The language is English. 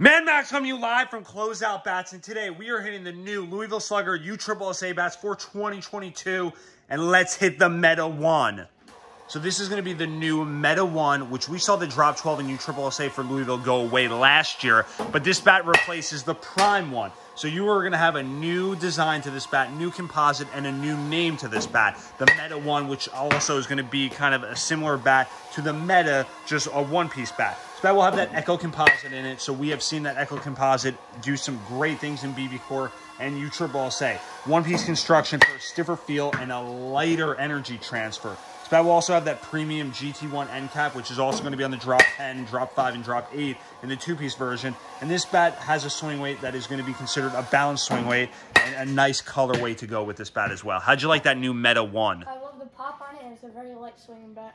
Man Max coming you live from Closeout Bats, and today we are hitting the new Louisville Slugger USSSA bats for 2022, and let's hit the Meta 1. So this is going to be the new Meta 1, which we saw the Drop 12 and new Triple SA for Louisville go away last year, but this bat replaces the Prime 1. So you are going to have a new design to this bat, new composite, and a new name to this bat. The Meta 1, which also is going to be kind of a similar bat to the Meta, just a one-piece bat. This bat will have that EKO composite in it, so we have seen that EKO composite do some great things in BBCOR and U Triple SA. One-piece construction for a stiffer feel and a lighter energy transfer. This bat will also have that premium GT1 end cap, which is also going to be on the drop 10, drop 5, and drop 8 in the two-piece version. And this bat has a swing weight that is going to be considered a balanced swing weight and a nice color colorway to go with this bat as well. How'd you like that new Meta 1? I love the pop on it, and it's a very light swinging bat.